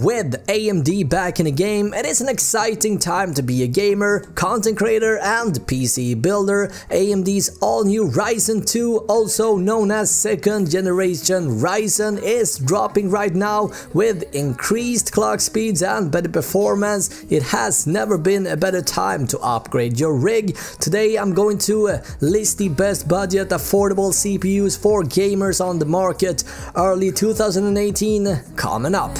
With AMD back in the game, it is an exciting time to be a gamer, content creator and PC builder. AMD's all-new Ryzen 2, also known as second generation Ryzen, is dropping right now with increased clock speeds and better performance. It has never been a better time to upgrade your rig. Today I'm going to uh, list the best budget affordable CPUs for gamers on the market early 2018 coming up.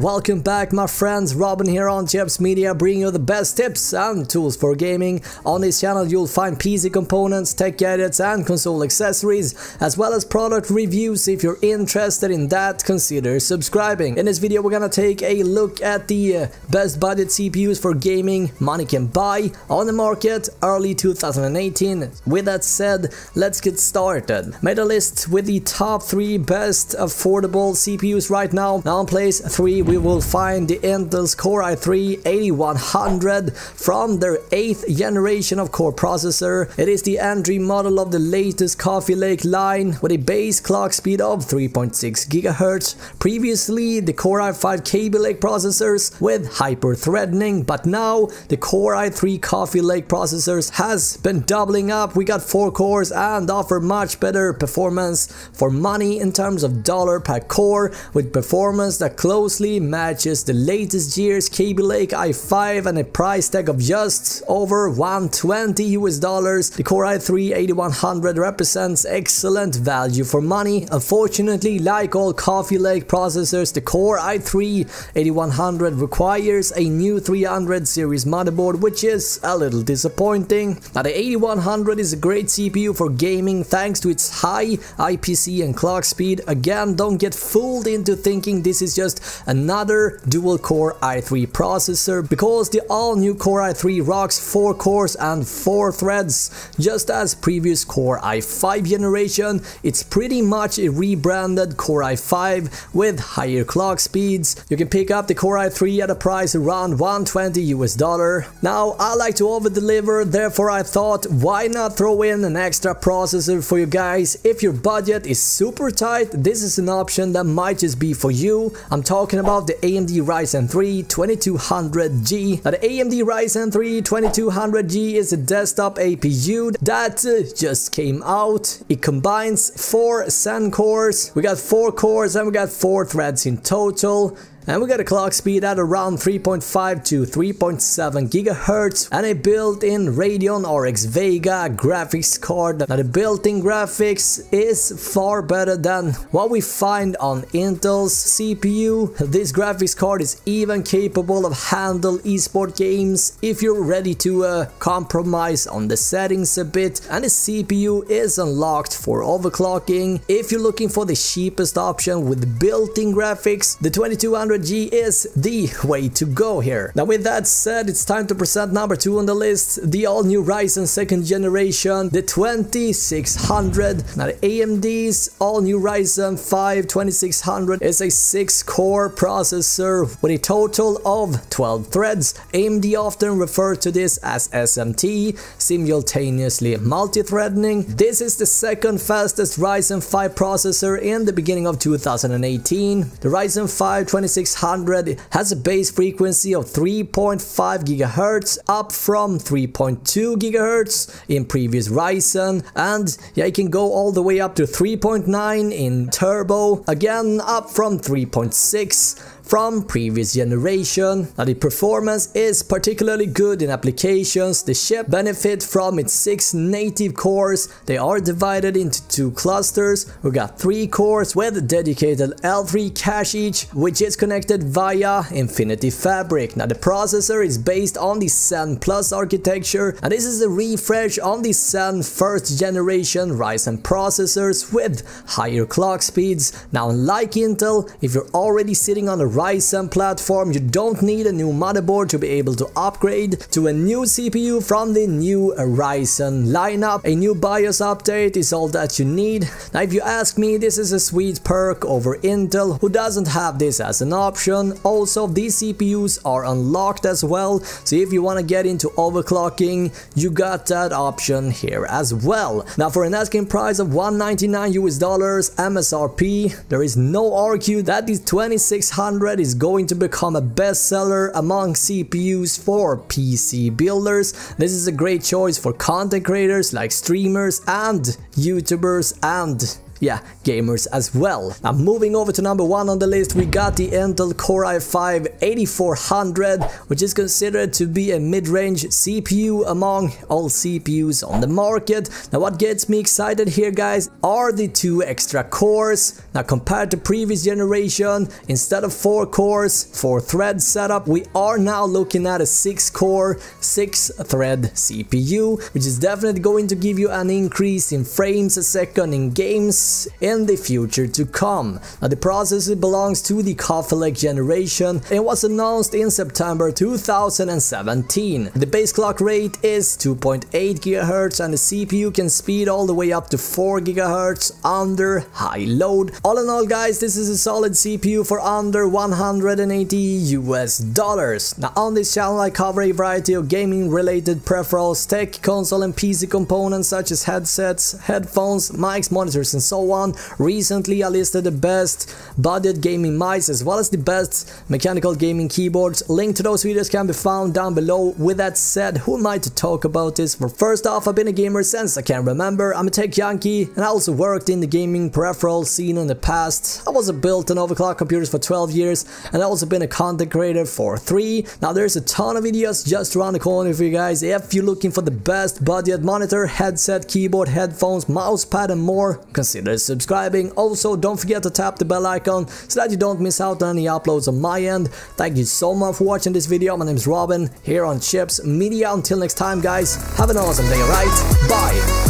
Welcome back my friends, Robin here on Chips Media bringing you the best tips and tools for gaming. On this channel you'll find PC components, tech gadgets and console accessories as well as product reviews. If you're interested in that, consider subscribing. In this video we're gonna take a look at the uh, best budget CPUs for gaming money can buy on the market early 2018. With that said, let's get started. Made a list with the top 3 best affordable CPUs right now. Now in place 3 we will find the Intel's Core i3 8100 from their 8th generation of core processor. It is the entry model of the latest Coffee Lake line with a base clock speed of 3.6 GHz. Previously the Core i5 Kaby Lake processors with hyper-threading but now the Core i3 Coffee Lake processors has been doubling up. We got 4 cores and offer much better performance for money in terms of dollar per core with performance that closely matches the latest year's Kaby Lake i5 and a price tag of just over 120 US dollars. The Core i3 8100 represents excellent value for money. Unfortunately, like all Coffee Lake processors, the Core i3 8100 requires a new 300 series motherboard, which is a little disappointing. Now, the 8100 is a great CPU for gaming thanks to its high IPC and clock speed. Again, don't get fooled into thinking this is just another another dual-core i3 processor because the all-new Core i3 rocks 4 cores and 4 threads. Just as previous Core i5 generation, it's pretty much a rebranded Core i5 with higher clock speeds. You can pick up the Core i3 at a price around 120 US dollar. Now, I like to over-deliver, therefore I thought why not throw in an extra processor for you guys. If your budget is super tight, this is an option that might just be for you. I'm talking about the AMD Ryzen 3 2200G. Now the AMD Ryzen 3 2200G is a desktop APU that uh, just came out. It combines 4 Zen cores, we got 4 cores and we got 4 threads in total. And we got a clock speed at around 3.5 to 3.7 GHz and a built-in Radeon RX Vega graphics card. Now the built-in graphics is far better than what we find on Intel's CPU. This graphics card is even capable of handle esport games if you're ready to uh, compromise on the settings a bit and the CPU is unlocked for overclocking. If you're looking for the cheapest option with built-in graphics, the 2200 G is the way to go here. Now with that said, it's time to present number 2 on the list, the all-new Ryzen 2nd generation, the 2600. Now the AMD's all-new Ryzen 5 2600 is a 6-core processor with a total of 12 threads. AMD often refers to this as SMT, simultaneously multi-threading. This is the second fastest Ryzen 5 processor in the beginning of 2018. The Ryzen 5 2600 600 has a base frequency of 3.5 GHz up from 3.2 GHz in previous Ryzen and yeah it can go all the way up to 3.9 in turbo again up from 3.6 from previous generation. Now the performance is particularly good in applications. The chip benefit from its 6 native cores. They are divided into two clusters. We got 3 cores with dedicated L3 cache each which is connected via Infinity Fabric. Now the processor is based on the Zen Plus architecture and this is a refresh on the Zen first generation Ryzen processors with higher clock speeds. Now unlike Intel, if you're already sitting on a Ryzen platform, you don't need a new motherboard to be able to upgrade to a new CPU from the new Ryzen lineup. A new BIOS update is all that you need. Now if you ask me, this is a sweet perk over Intel who doesn't have this as an option. Also, these CPUs are unlocked as well, so if you want to get into overclocking, you got that option here as well. Now for an asking price of 199 US dollars MSRP, there is no argue that these 2600 8400 is going to become a bestseller among CPUs for PC builders. This is a great choice for content creators like streamers and YouTubers and yeah, gamers as well. Now moving over to number one on the list, we got the Intel Core i5 8400, which is considered to be a mid-range CPU among all CPUs on the market. Now what gets me excited here guys are the two extra cores. Now compared to previous generation, instead of 4 cores, 4 thread setup, we are now looking at a 6 core, 6 thread CPU, which is definitely going to give you an increase in frames a second in games in the future to come. Now the processor belongs to the Coffee generation and was announced in September 2017. The base clock rate is 2.8 GHz and the CPU can speed all the way up to 4 GHz under high load. All in all guys, this is a solid CPU for under 180 US dollars. Now on this channel I cover a variety of gaming related peripherals, tech, console and PC components such as headsets, headphones, mics, monitors and so on. Recently I listed the best budget gaming mice as well as the best mechanical gaming keyboards. Link to those videos can be found down below. With that said, who am I to talk about this? For first off, I've been a gamer since I can remember. I'm a tech junkie and I also worked in the gaming peripheral scene in the past. I was a built on overclock computers for 12 years and I also been a content creator for 3. Now there's a ton of videos just around the corner for you guys if you're looking for the best budget monitor, headset, keyboard, headphones, mousepad and more. Consider consider subscribing. Also, don't forget to tap the bell icon so that you don't miss out on any uploads on my end. Thank you so much for watching this video. My name is Robin here on Chips Media. Until next time, guys, have an awesome day, alright? Bye!